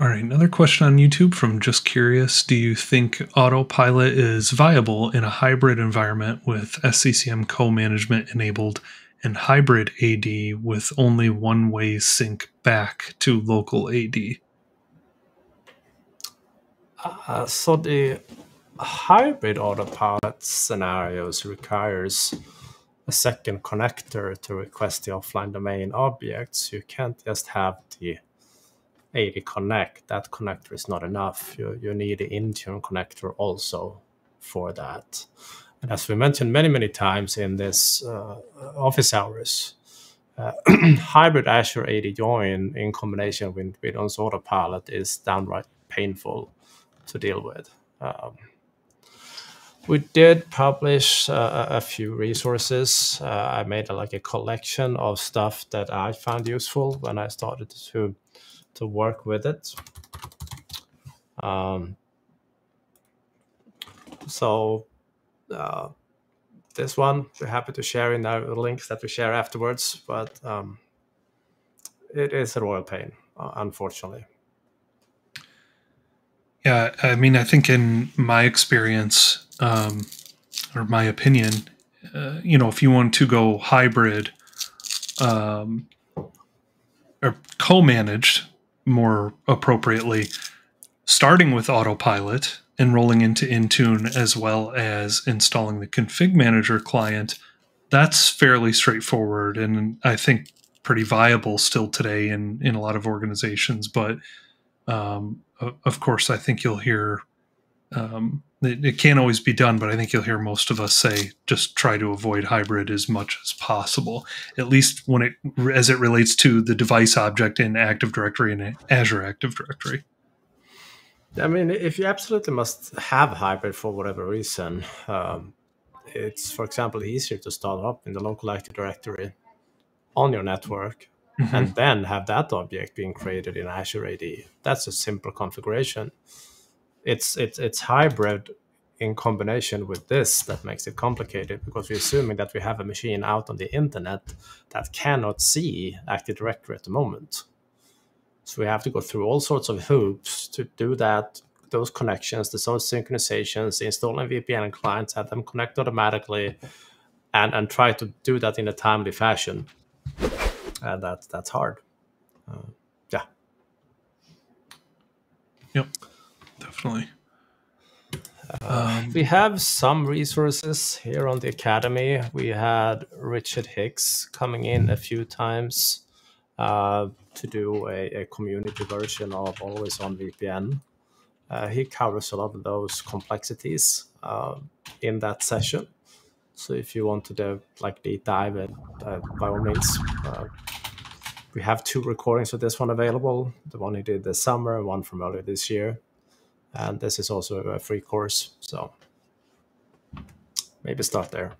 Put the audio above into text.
All right, another question on YouTube from Just Curious. Do you think Autopilot is viable in a hybrid environment with SCCM co management enabled and hybrid AD with only one way sync back to local AD? Uh, so the hybrid autopilot scenarios requires a second connector to request the offline domain objects. You can't just have the AD connect. That connector is not enough. You, you need the Intune connector also for that. And as we mentioned many, many times in this uh, office hours, uh, hybrid Azure AD join in combination with Windows Autopilot is downright painful to deal with. Um, we did publish uh, a few resources. Uh, I made a, like a collection of stuff that I found useful when I started to to work with it. Um, so uh, this one we're happy to share in our links that we share afterwards, but um, it is a royal pain, uh, unfortunately. Yeah, I mean, I think in my experience, um, or my opinion, uh, you know, if you want to go hybrid um, or co-managed more appropriately, starting with autopilot and rolling into Intune as well as installing the config manager client, that's fairly straightforward and I think pretty viable still today in in a lot of organizations. But um, of course, I think you'll hear um, it, it, can't always be done, but I think you'll hear most of us say just try to avoid hybrid as much as possible, at least when it as it relates to the device object in Active Directory and Azure Active Directory. I mean, if you absolutely must have hybrid for whatever reason, um, it's, for example, easier to start up in the local Active Directory on your network mm-hmm. and then have that object being created in Azure AD. That's a simple configuration. It's, it's, it's hybrid in combination with this that makes it complicated because we're assuming that we have a machine out on the internet that cannot see Active Directory at the moment. So we have to go through all sorts of hoops to do that, those connections, the those synchronizations, installing VPN and clients, have them connect automatically, and, and try to do that in a timely fashion. And that, that's hard. Uh, yeah. Yep, definitely. Uh, um, we have some resources here on the academy. We had Richard Hicks coming in a few times uh, to do a, a, community version of Always On VPN. Uh, he covers a lot of those complexities uh, in that session. So if you want to do like deep dive, it, uh, by all means, uh, we have two recordings of this one available. The one he did this summer, and one from earlier this year. And this is also a free course, so maybe start there.